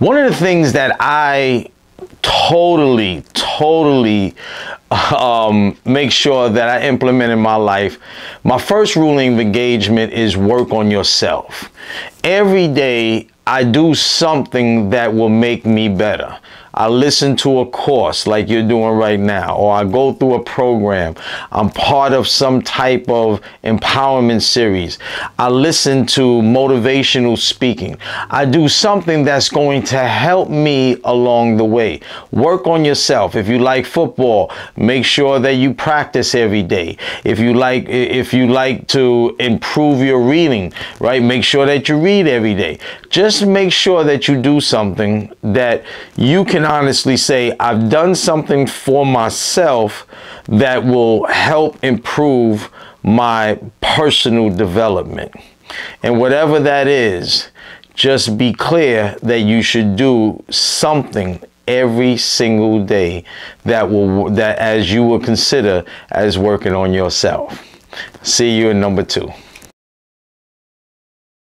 One of the things that I totally, totally um, make sure that I implement in my life. My first ruling of engagement is work on yourself. Every day I do something that will make me better. I listen to a course like you're doing right now, or I go through a program. I'm part of some type of empowerment series. I listen to motivational speaking. I do something that's going to help me along the way. Work on yourself. If you like football, make sure that you practice every day. If you like if you like to improve your reading, right? Make sure that you read every day. Just make sure that you do something that you can honestly say, I've done something for myself that will help improve my personal development. And whatever that is, just be clear that you should do something every single day that will that as you will consider as working on yourself. See you in number 2.